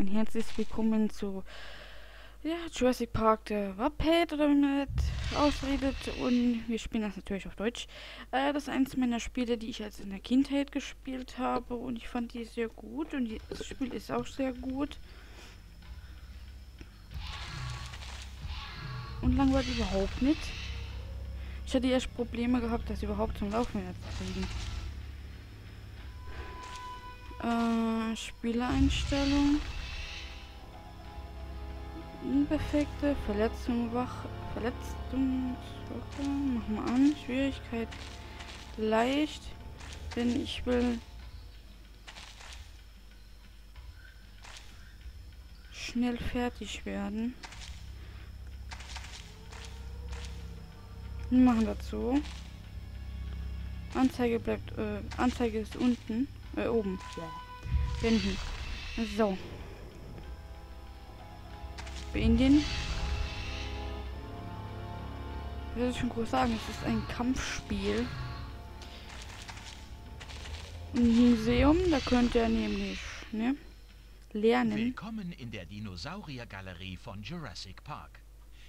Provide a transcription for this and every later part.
ein herzliches Willkommen zu ja, Jurassic Park der Wappet oder wie man das ausredet. Und wir spielen das natürlich auf Deutsch. Äh, das ist eines meiner Spiele, die ich als in der Kindheit gespielt habe und ich fand die sehr gut und die, das Spiel ist auch sehr gut. Und langweilig überhaupt nicht. Ich hatte erst Probleme gehabt, das überhaupt zum Laufen zu kriegen. Äh, Spieleinstellung. Unperfekte, Verletzung, wach, Verletzung, machen wir an, Schwierigkeit leicht, denn ich will schnell fertig werden. Wir machen dazu. Anzeige bleibt, äh, Anzeige ist unten, äh, oben. Ja. Wenden. So. Beenden. Ich würde schon groß sagen, es ist ein Kampfspiel. Ein Museum, da könnt ihr nämlich, ne? Lernen. Willkommen in der Dinosauriergalerie von Jurassic Park.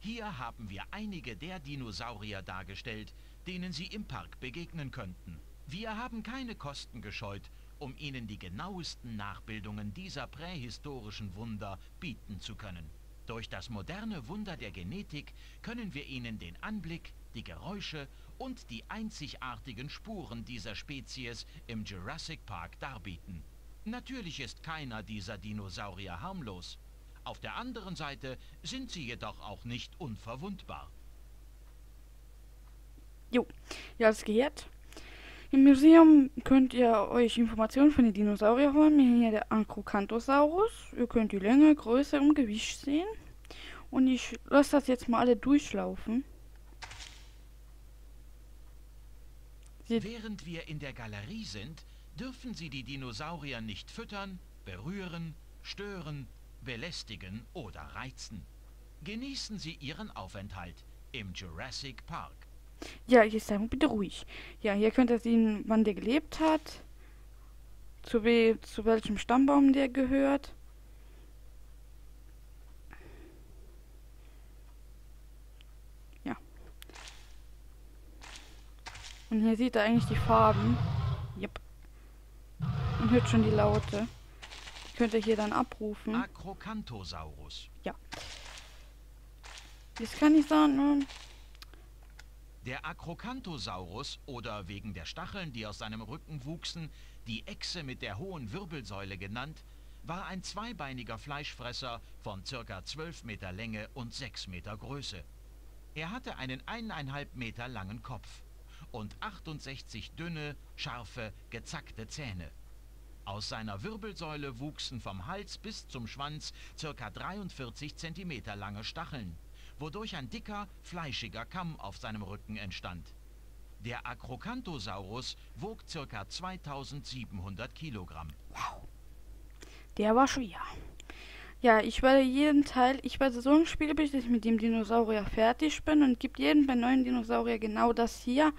Hier haben wir einige der Dinosaurier dargestellt, denen Sie im Park begegnen könnten. Wir haben keine Kosten gescheut, um Ihnen die genauesten Nachbildungen dieser prähistorischen Wunder bieten zu können. Durch das moderne Wunder der Genetik können wir Ihnen den Anblick, die Geräusche und die einzigartigen Spuren dieser Spezies im Jurassic Park darbieten. Natürlich ist keiner dieser Dinosaurier harmlos. Auf der anderen Seite sind sie jedoch auch nicht unverwundbar. Jo, ja, das gehört. Im Museum könnt ihr euch Informationen von den Dinosauriern holen. Hier der Acrocanthosaurus. Ihr könnt die Länge, Größe und Gewicht sehen. Und ich lasse das jetzt mal alle durchlaufen. Während wir in der Galerie sind, dürfen Sie die Dinosaurier nicht füttern, berühren, stören belästigen oder reizen. Genießen Sie Ihren Aufenthalt im Jurassic Park. Ja, jetzt sei bitte ruhig. Ja, hier könnt ihr sehen, wann der gelebt hat, zu, we zu welchem Stammbaum der gehört. Ja. Und hier sieht er eigentlich die Farben. Yep. Und hört schon die Laute. Könnt ihr hier dann abrufen. Acrocanthosaurus. Ja. Das kann ich sagen. Der Acrocanthosaurus oder wegen der Stacheln, die aus seinem Rücken wuchsen, die Echse mit der hohen Wirbelsäule genannt, war ein zweibeiniger Fleischfresser von circa 12 Meter Länge und 6 Meter Größe. Er hatte einen eineinhalb Meter langen Kopf und 68 dünne, scharfe, gezackte Zähne. Aus seiner Wirbelsäule wuchsen vom Hals bis zum Schwanz ca. 43 cm lange Stacheln, wodurch ein dicker, fleischiger Kamm auf seinem Rücken entstand. Der Acrocanthosaurus wog ca. 2700 Kilogramm. Wow. Der war schwer. Ja, ich werde jeden Teil, ich werde so ein Spiel, bis ich mit dem Dinosaurier fertig bin und gibt jedem bei neuen Dinosaurier genau das hier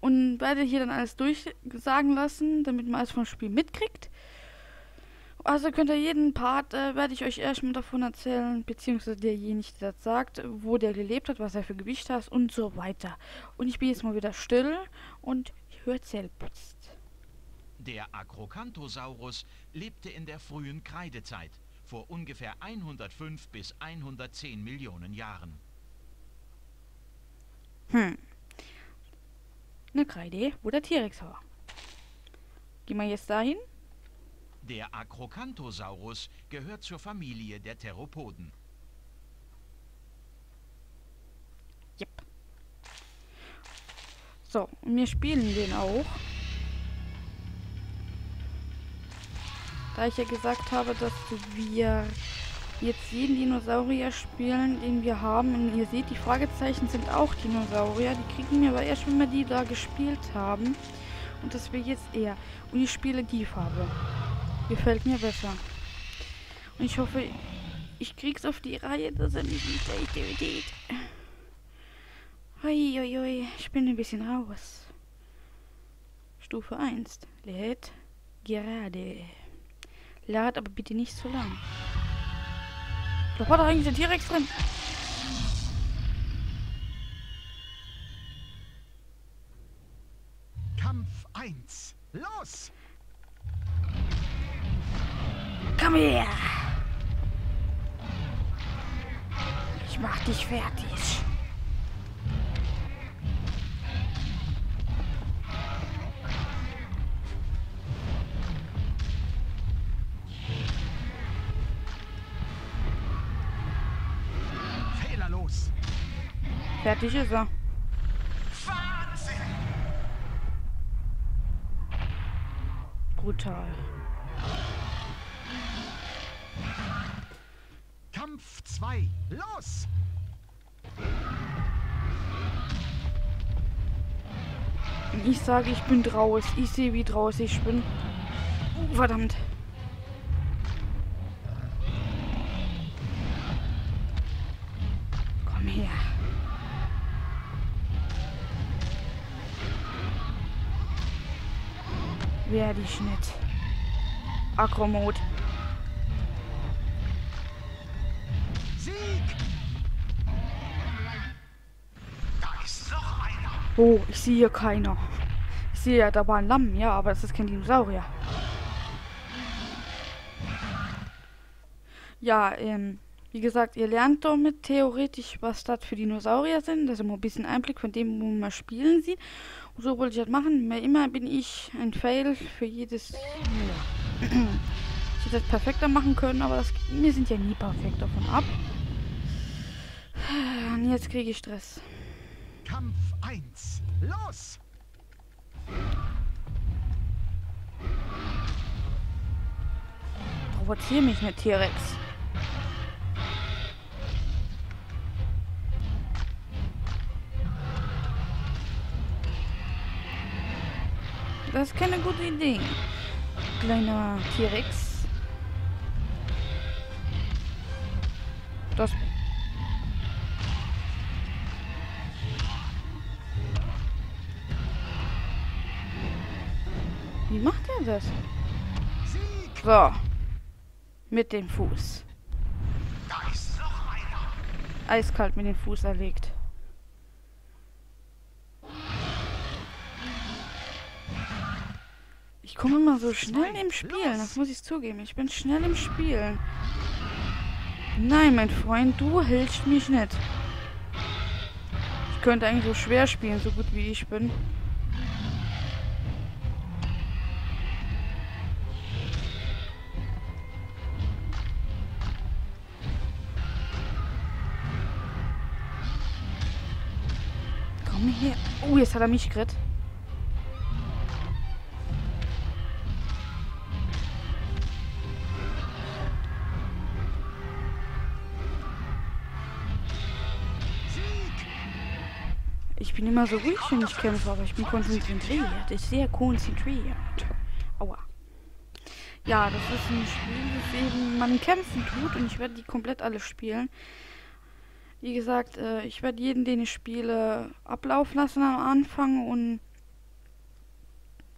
und werde hier dann alles durchsagen lassen, damit man alles vom Spiel mitkriegt. Also könnt ihr jeden Part, äh, werde ich euch erstmal davon erzählen, beziehungsweise derjenige, der das sagt, wo der gelebt hat, was er für Gewicht hat und so weiter. Und ich bin jetzt mal wieder still und ich höre selbst. Der Acrocanthosaurus lebte in der frühen Kreidezeit, vor ungefähr 105 bis 110 Millionen Jahren. Hm eine Kreide, wo der T-Rex war. Gehen wir jetzt dahin? Der Acrocanthosaurus gehört zur Familie der Theropoden. Yep. So, wir spielen den auch. Da ich ja gesagt habe, dass wir jetzt jeden Dinosaurier spielen, den wir haben. Und ihr seht, die Fragezeichen sind auch Dinosaurier. Die kriegen wir aber erst, wenn wir die da gespielt haben. Und das will jetzt eher. Und ich spiele die Farbe. Gefällt mir besser. Und ich hoffe, ich krieg's auf die Reihe, dass er nicht mit der Aktivität. Uiuiui, ich bin ein bisschen raus. Stufe 1. Lädt gerade. Lad aber bitte nicht so lang. Da war doch eigentlich der T-Rex drin. Kampf 1. Los! Komm her! Ich mach dich fertig. Fehlerlos. Fertig ist er. Wahnsinn! Brutal. Kampf 2. Los! Ich sage, ich bin draus. Ich sehe, wie draus ich bin. Oh, verdammt. Komm her. Werde ich nicht. Akromod. Oh, ich sehe hier keiner. Ich sehe ja, da war ein Lamm, ja, aber das ist kein Dinosaurier. Ja, ähm, wie gesagt, ihr lernt damit theoretisch, was das für Dinosaurier sind, dass ihr mal ein bisschen Einblick von dem, wo man spielen sieht. Und so wollte ich das machen. Mehr immer bin ich ein Fail für jedes. Ja. Ich hätte das perfekter machen können, aber das, wir sind ja nie perfekt davon ab. Und jetzt kriege ich Stress. Kampf 1. Los! Provozier mich nicht, T-Rex. Das ist keine gute Idee. Kleiner T-Rex. Er das? So. Mit dem Fuß. Ist. Eiskalt mit dem Fuß erlegt. Ich komme immer so schnell im Spielen, das muss ich zugeben. Ich bin schnell im Spielen. Nein, mein Freund, du hilfst mich nicht. Ich könnte eigentlich so schwer spielen, so gut wie ich bin. Komm her. Oh, jetzt hat er mich gekriegt. Sieg! Ich bin immer so ruhig, wenn ich kämpfe, aber ich bin konzentriert. Ich sehr konzentriert. Aua. Ja, das ist ein Spiel, das eben man kämpfen tut und ich werde die komplett alle spielen. Wie gesagt, äh, ich werde jeden, den ich spiele, ablaufen lassen am Anfang und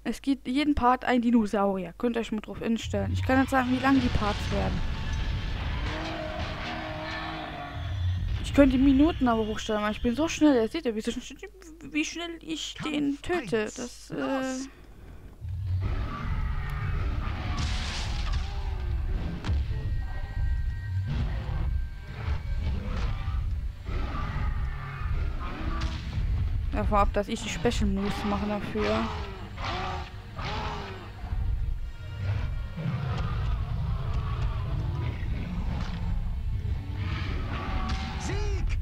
es gibt jeden Part ein Dinosaurier. Könnt ihr euch mal drauf instellen. Ich kann jetzt sagen, wie lang die Parts werden. Ich könnte die Minuten aber hochstellen, aber ich bin so schnell. Ihr seht ja, wie, so schn- wie schnell ich den töte. Das, äh, davon ab, dass ich die Special Moves mache dafür. Sieg!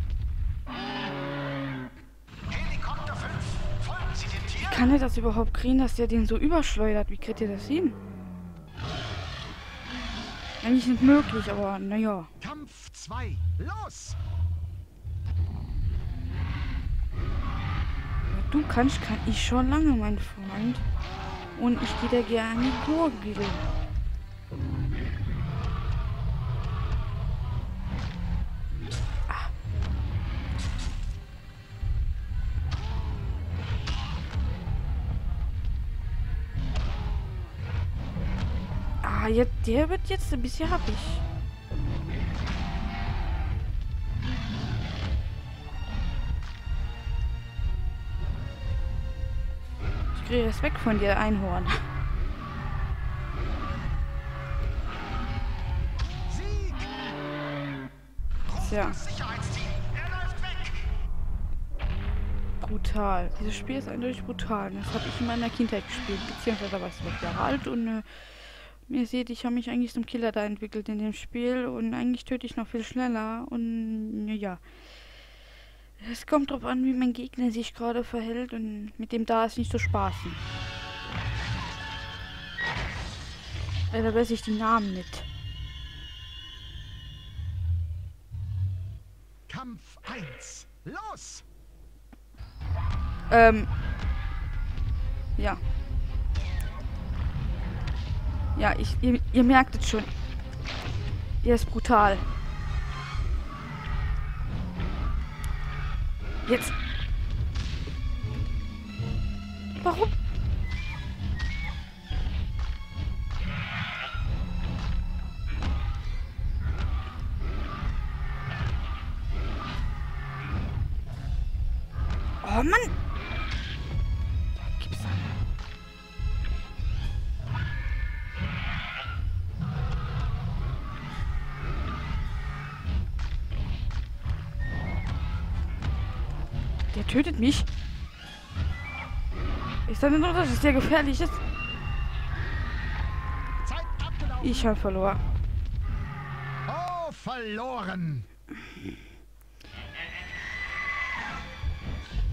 Helikopter 5, folgen Sie den Wie Tieren. kann er das überhaupt kriegen, dass der den so überschleudert? Wie kriegt ihr das hin? Eigentlich nicht möglich, aber naja. Kampf 2. Los! Du kannst, kann ich schon lange, mein Freund. Und ich gehe da gerne in die Gurgel. Ah. Ah, jetzt, der wird jetzt ein bisschen happig. Kriege Respekt von dir, Einhorn. Das weg. brutal. Dieses Spiel ist eindeutig brutal. Das habe ich in meiner Kindheit gespielt. Beziehungsweise war ich zwölf Jahre alt und äh, ihr seht, ich habe mich eigentlich zum Killer da entwickelt in dem Spiel und eigentlich töte ich noch viel schneller und ja. Es kommt drauf an, wie mein Gegner sich gerade verhält und mit dem da ist nicht so spaßen. Leider weiß ich die Namen nicht. Kampf 1. Los! Ähm. Ja. Ja, ich, ihr, ihr merkt es schon. Er ist brutal. Jetzt. Warum? Oh Mann! Tötet mich. Ist das nur, dass es sehr gefährlich ist? Ich habe verloren. Oh, verloren.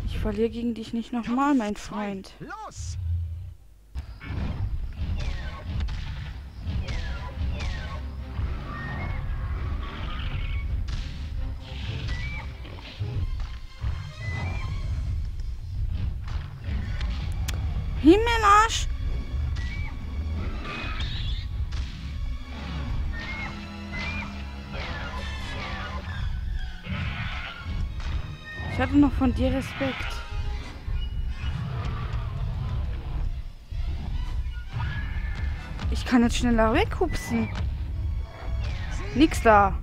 Ich verliere gegen dich nicht nochmal, mein Freund. Los! Himmelarsch! Ich hatte noch von dir Respekt. Ich kann jetzt schneller weghupsen. Nix da.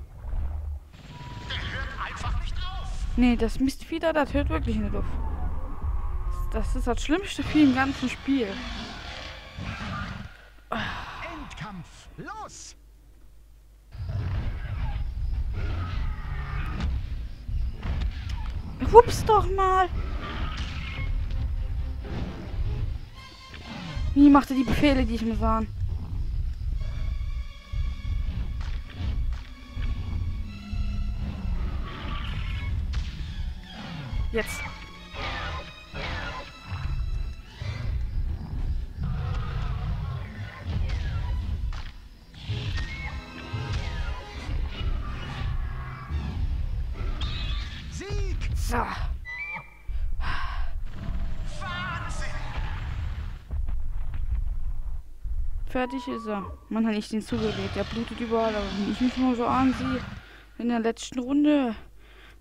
Nee, das Mistvieh da, das hört wirklich nicht auf. Das ist das schlimmste Vieh im ganzen Spiel. Endkampf. Los! Hups doch mal. Wie macht er die Befehle, die ich mir sah? Jetzt. Fertig ist er. Man hat nicht den zugelegt. Der blutet überall. Aber wenn ich mich mal so ansehe, in der letzten Runde,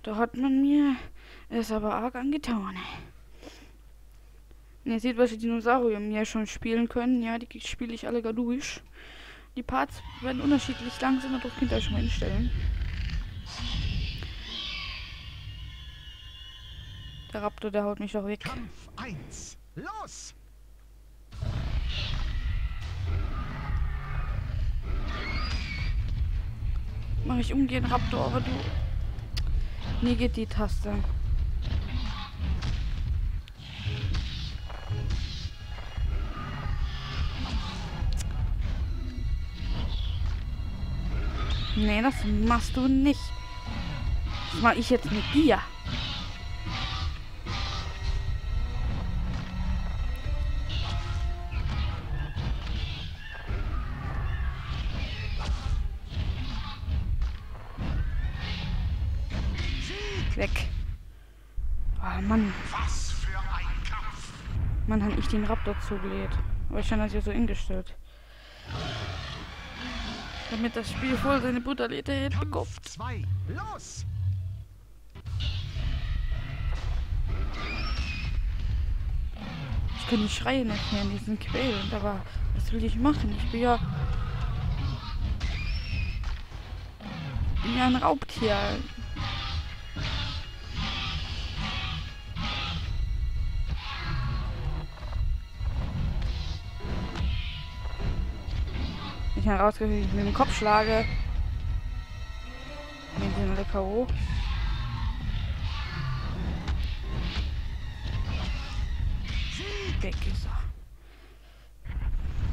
da hat man mir es aber arg angetan. Ihr seht, welche Dinosaurier mir schon spielen können. Ja, die spiele ich alle gar durch. Die Parts werden unterschiedlich lang sind, darauf könnt ihr euch schon mal einstellen. Der Raptor, der haut mich doch weg. Kampf 1. Los! Mach ich umgehen, Raptor, aber du. Nee, geht die Taste. Nee, das machst du nicht. Das mach ich jetzt mit dir. den Raptor zugelegt. Aber ich habe das ja so hingestellt. Damit das Spiel voll seine Brutalität bekommt. Zwei, los! Ich kann die Schreie nicht mehr in diesen Quellen, aber was will ich machen? Ich bin ja. Ich bin ja ein Raubtier. Ich wie ich mit dem Kopf schlage. Wir sind alle K.O. Weg ist er.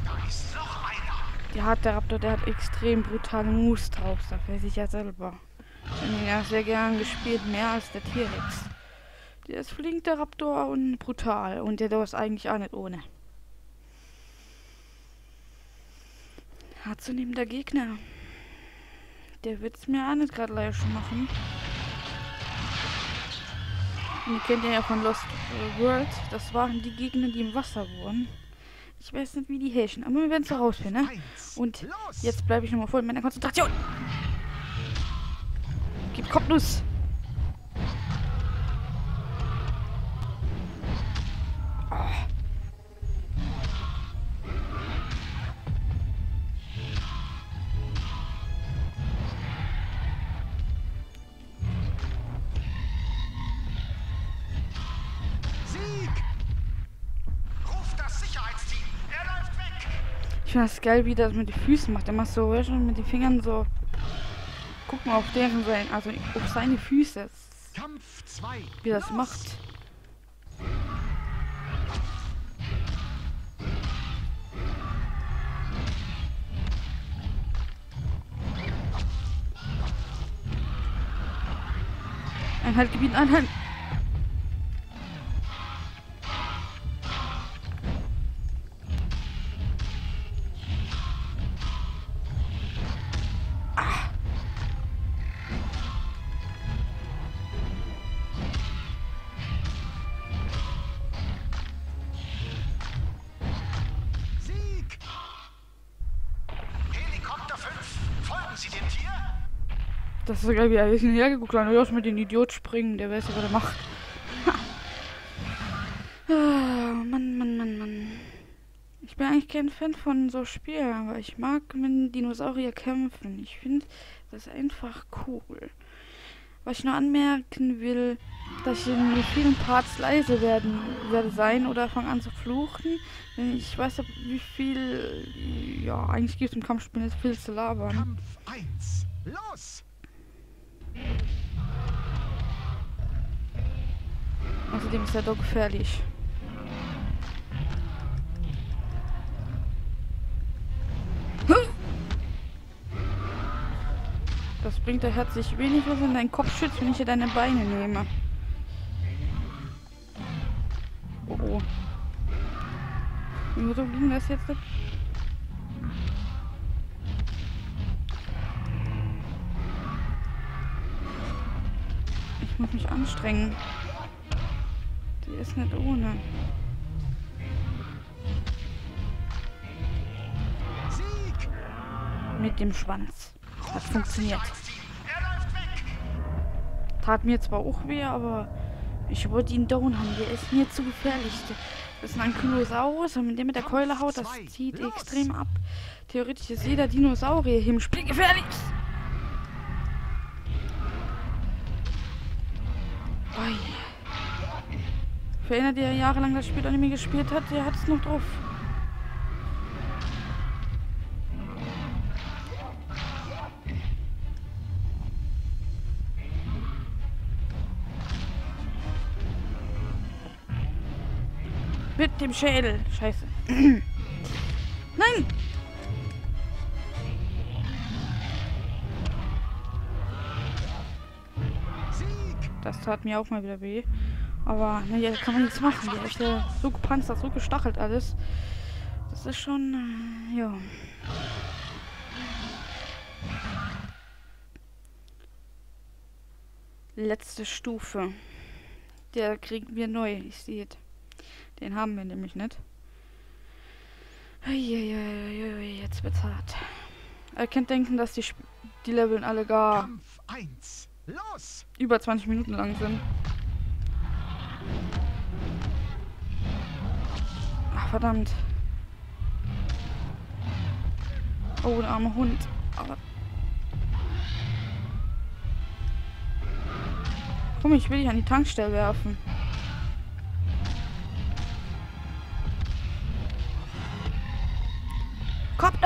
Da ist noch einer. Der hat der Raptor, der hat extrem brutale Moves drauf, das weiß ich ja selber. Ich habe ihn ja sehr gern gespielt, mehr als der T-Rex. Der ist flink, der Raptor, und brutal. Und der ist eigentlich auch nicht ohne. Hat zunehmend der Gegner. Der wird's mir auch nicht gerade leicht machen. Und ihr kennt ihn ja von Lost äh, World. Das waren die Gegner, die im Wasser waren. Ich weiß nicht, wie die helfen, aber wir werden es herausfinden. Ne? Und jetzt bleibe ich nochmal voll in meiner Konzentration. Gib Kopfnuss. Ah. Ich finde das geil, wie das mit den Füßen macht. Er macht so du, mit den Fingern so. Guck mal auf deren sein, also auf seine Füße, Kampf 2. wie das macht. Einhalt Gebiet, Einhalt. Das ist geil, wie er ist hergeguckt hat. Ja, mit den Idiot springen, der weiß was er macht. ah, Mann, Mann, Mann, Mann. Ich bin eigentlich kein Fan von so Spielen, aber ich mag mit Dinosaurier kämpfen. Ich finde das einfach cool. Was ich noch anmerken will, dass ich in vielen Parts leise werden werde sein oder fange an zu fluchen. Denn ich weiß ja, wie viel. Ja, eigentlich gibt es im Kampfspiel nicht viel zu labern. Kampf 1. Los. Außerdem ist er doch gefährlich. Das bringt der herzlich wenig, was in deinen Kopf schützt, wenn ich dir deine Beine nehme. Oh oh. Wieso ging das jetzt? Ich muss mich anstrengen. Die ist nicht ohne. Mit dem Schwanz. Hat funktioniert. Er. Tat mir zwar auch weh, aber ich wollte ihn down haben. Der ist mir zu gefährlich. Das ist ein Ankylosaurus und mit dem mit der Keule haut, das zieht extrem ab. Theoretisch ist jeder Dinosaurier hier im Spiel gefährlich. Einer, der jahrelang das Spiel Anime gespielt hat, der hat es noch drauf. Mit dem Schädel. Scheiße. Nein! Das tat mir auch mal wieder weh. Aber naja, kann man nichts machen. Der ist ja so gepanzert, so gestachelt alles. Das ist schon, äh, ja. Letzte Stufe. Der kriegen wir neu, ich sehe Den haben wir nämlich nicht. Uiuiui, jetzt wird's hart. Er kennt denken, dass die, Sp die Leveln alle gar Kampf 1. Los. über 20 Minuten lang sind. Verdammt. Oh, der arme Hund. Aber Komm, ich will dich an die Tankstelle werfen. Kommt!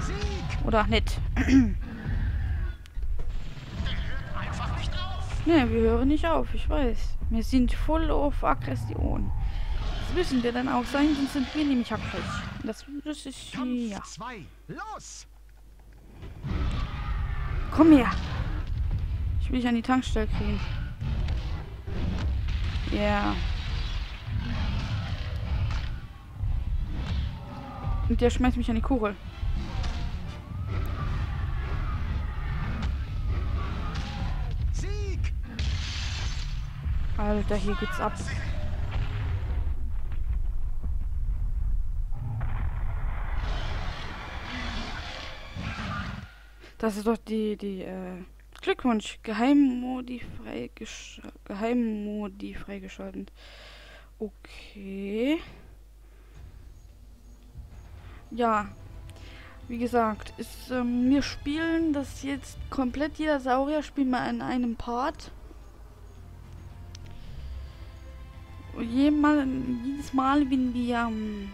Sieg! Oder nicht. Ne, wir hören nicht auf, ich weiß. Wir sind voll auf Aggression. Müssen wir dann auch sein, sonst sind wir nämlich hackrig. Das, das ist... Kampf Ja. 2. Los! Komm her. Ich will dich an die Tankstelle kriegen. Ja. Yeah. Und der schmeißt mich an die Kugel. Sieg! Alter, hier geht's ab. Das ist doch die, die, äh, Glückwunsch. Geheimmodi freigesch Geheimmodi freigeschaltet. Okay. Ja. Wie gesagt, ist, ähm, wir spielen das jetzt komplett jeder Saurier spielt mal in einem Part. Jemal, jedes Mal, wenn wir ähm,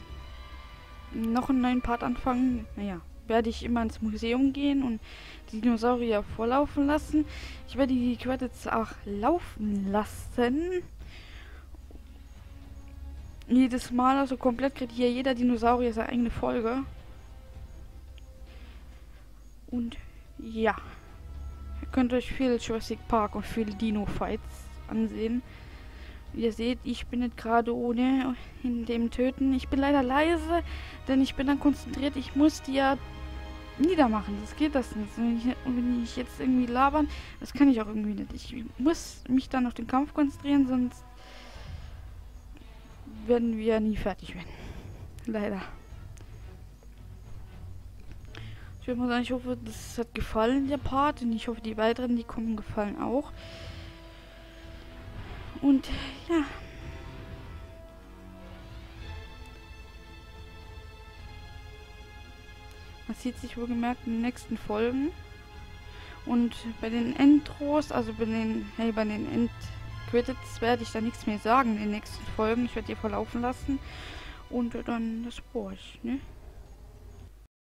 noch einen neuen Part anfangen, naja, werde ich immer ins Museum gehen und die Dinosaurier vorlaufen lassen. Ich werde die Credits auch laufen lassen. Jedes Mal, also komplett kriegt hier jeder Dinosaurier seine eigene Folge. Und ja, ihr könnt euch viel Jurassic Park und viel Dino-Fights ansehen. Ihr seht, ich bin nicht gerade ohne in dem Töten. Ich bin leider leise, denn ich bin dann konzentriert. Ich muss die ja niedermachen. Das geht das nicht. Wenn ich, wenn ich jetzt irgendwie labern, das kann ich auch irgendwie nicht. Ich muss mich dann auf den Kampf konzentrieren, sonst werden wir nie fertig werden. Leider. Ich würde mal sagen, ich hoffe, das hat gefallen, der Part. Und ich hoffe, die weiteren, die kommen, gefallen auch. Und ja. Man sieht sich wohl gemerkt in den nächsten Folgen. Und bei den Intros, also bei den, hey, bei den Endcredits werde ich da nichts mehr sagen in den nächsten Folgen. Ich werde die verlaufen lassen. Und dann das war's, ne?